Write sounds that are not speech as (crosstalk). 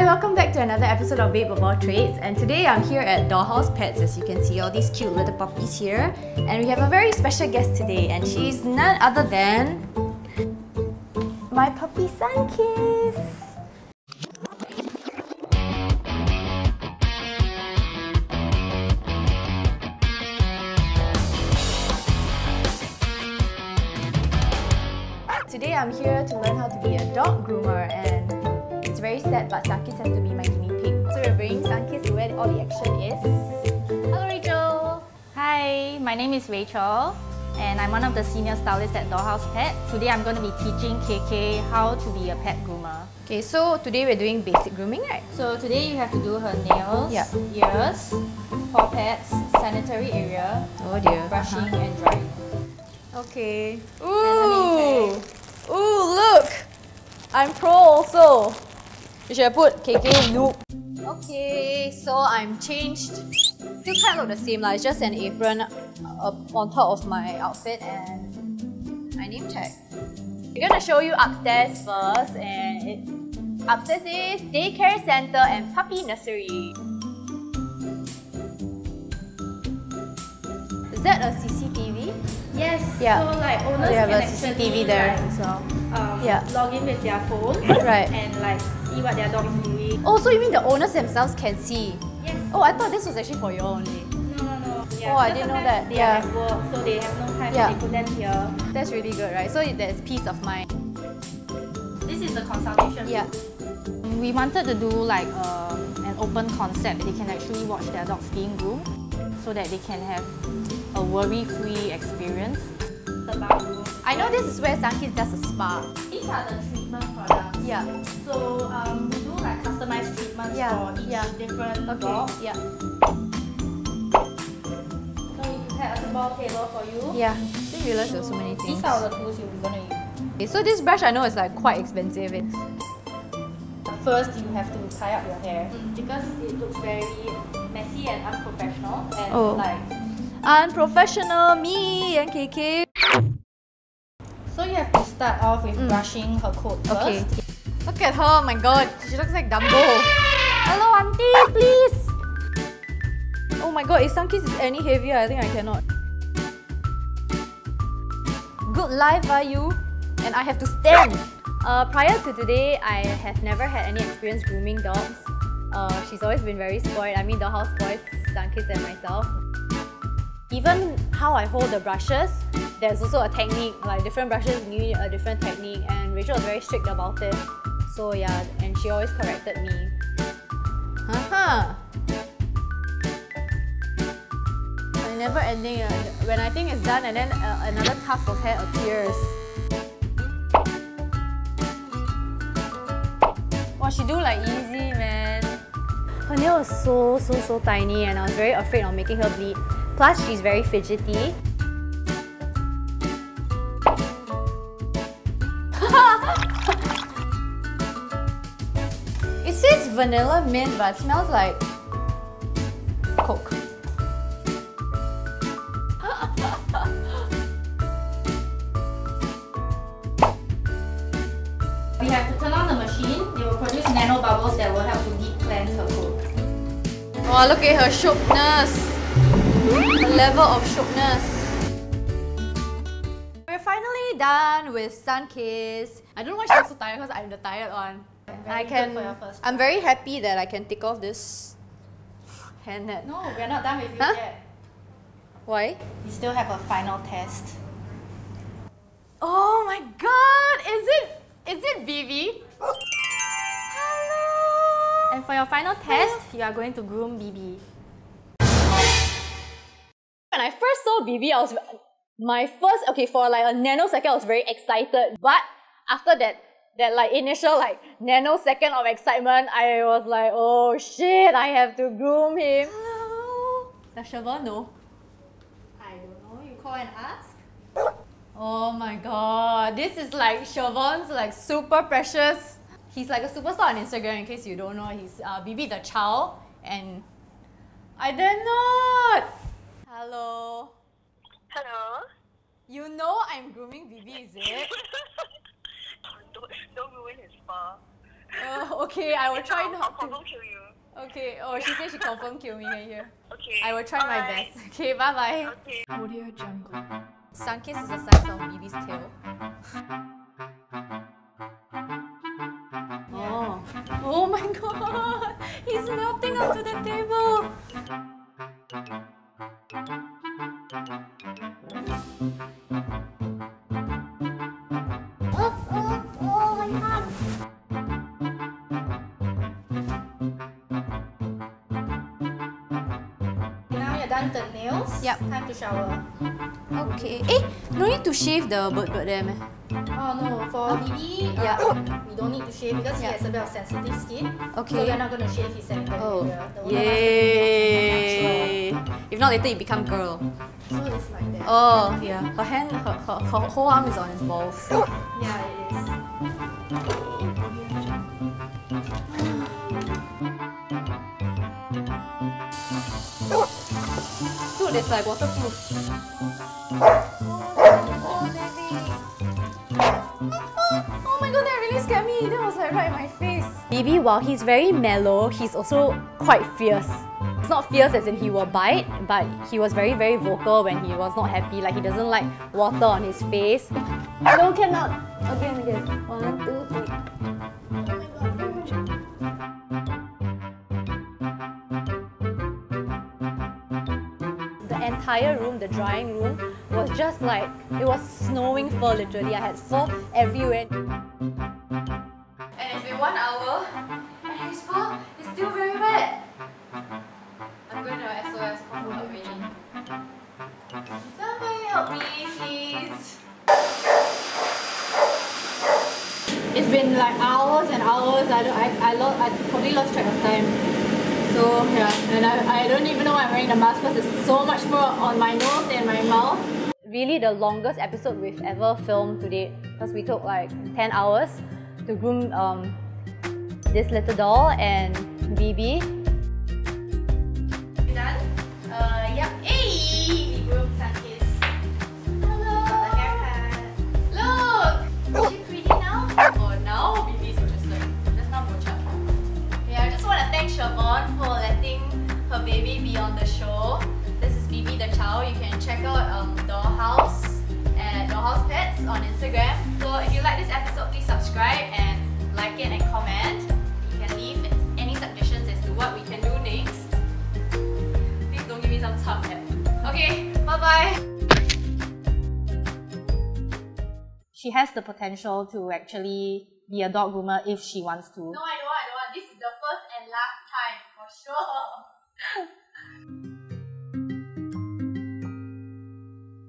Hi, welcome back to another episode of Babe of All Trades. And today I'm here at Dollhouse Pets, as you can see all these cute little puppies here. And we have a very special guest today, and she's none other than my puppy Sunkiss. Today I'm here to learn how to be a dog groomer and it's very sad but Sunkiss has to be my guinea pig. So we're bringing Sunkiss to where all the action is. Hello Rachel! Hi, my name is Rachel and I'm one of the senior stylists at Dollhouse Pet. Today I'm going to be teaching KK how to be a pet groomer. Okay, so today we're doing basic grooming, right? So today you have to do her nails, Yeah. ears, paw pads, sanitary area, Oh dear. brushing and drying. Uh-huh. Okay. Ooh! Ooh, look! I'm pro also. You should have put KK noob. Okay, so I'm changed. Still kind of look the same, like it's just an apron uh, on top of my outfit and my name tag. We're gonna show you upstairs first, and it, upstairs is daycare center and puppy nursery. Is that a CCTV? Yes, Yeah. so like owners They have a actually CCTV there like, as well. Um, Yeah. log in with their phone (laughs) Right. and like see what their dog is doing. Oh, so you mean the owners themselves can see? Yes. Oh, I thought this was actually for you only. No, no, no. Oh, I didn't know that. They Yeah. are at work, so they have no time. Yeah. Yeah. They put them here. That's really good, right? So there's peace of mind. This is the consultation. Yeah. We wanted to do like um, an open concept. They can actually watch their dogs being groomed so that they can have a worry-free experience. The bathroom. I know this is where Sunkiss does a spa. These are the treatment products. Yeah. So um, we do like customized treatments Yeah, for each yeah. different Okay. dog. Yeah. So we prepared a small table for you. Yeah. Didn't realize there were so many things. These are the tools you're gonna use. Okay, so this brush I know is like quite expensive. It's First, you have to tie up your hair because it looks very messy and unprofessional and Oh. like unprofessional me and KK. So you have to start off with brushing her coat first. Okay. Look at her, my god. She looks like Dumbo. Hello, auntie, please. Oh my god, if Sunkiss is any heavier, I think I cannot. Good life, are you? And I have to stand. Uh, prior to today, I have never had any experience grooming dogs. Uh, she's always been very spoiled. I mean, the house boys, Sunkiss and myself. Even how I hold the brushes, there's also a technique. Like different brushes need a different technique, and Rachel was very strict about it. So yeah, and she always corrected me. Haha. Uh, never ending. Uh, when I think it's done, and then uh, another tuft of hair appears. Wow, she do like easy, man. Her nail was so, so, so tiny and I was very afraid of making her bleed. Plus, she's very fidgety. Vanilla mint, but it smells like Coke. We have to turn on the machine. It will produce nano bubbles that will help to deep cleanse her coat. Oh, look at her shookness. Her level of shookness. We're finally done with Sunkiss. I don't know why she's so tired because I'm the tired one. I good can. for your first I'm very happy that I can take off this hairnet. No, we're not done with you Huh? yet. Why? We still have a final test. Oh my god! Is it? Is it BiBi? Hello. And for your final test, you are going to groom BiBi. When I first saw BiBi, I was my first okay for like a nanosecond. I was very excited, but after that that like initial like nanosecond of excitement, I was like, oh shit, I have to groom him. Hello. (gasps) Does Siobhan know? I don't know. You call and ask. Oh my god, this is like Siobhan's like super precious. He's like a superstar on Instagram in case you don't know. He's uh, BiBi the Chow and I did not. Hello. Hello. You know I'm grooming BiBi, is it? (laughs) (laughs) don't, don't ruin his spa. Oh, Okay, (laughs) I will try not to. kill you. Okay. Oh, she said she (laughs) confirmed kill me. Can you hear? Okay. I will try my best. Okay. Bye bye. Okay. Audio Jungle. Sunkiss is the size of BiBi's tail. Oh. Oh my god! He's melting onto the table! Done the nails. Yep. Time to shower. Okay. Eh, no need to shave the bird bird there, meh? Oh no, for BiBi, uh, Yeah. we don't need to shave because Yeah. he has a bit of sensitive skin. Okay. So we're not going to shave his sanitary Oh, area. The one that has the yay! If not, later you become girl. So it's like that. Oh, yeah. Her hand, her, her, her whole arm is on his balls. Yeah, was like right in my god, they really scare me. It almost surprised my face. BiBi, while he's very mellow, he's also quite fierce. It's not fierce as in he will bite, but he was very, very vocal when he was not happy. Like he doesn't like water on his face. No, cannot. Again, again. One, two, three. Entire room, the drying room, was just like it was snowing fur literally. I had fur everywhere. And it's been one hour and his fur is still very wet. I'm going to SOS call really. Somebody help me, please. It's been like hours and hours. I don't. I. I, lo- I probably lost track of time. So yeah, and I, I don't even know why I'm wearing the mask because there's so much more on my nose and my mouth. Really the longest episode we've ever filmed to date because we took like 10 hours to groom um, this little doll and BiBi. Um, Dollhouse at Dollhouse Pets on Instagram. So if you like this episode, please subscribe and like it and comment. You can leave any suggestions as to what we can do next. Please don't give me some tough head. Okay, bye bye. She has the potential to actually be a dog groomer if she wants to. No,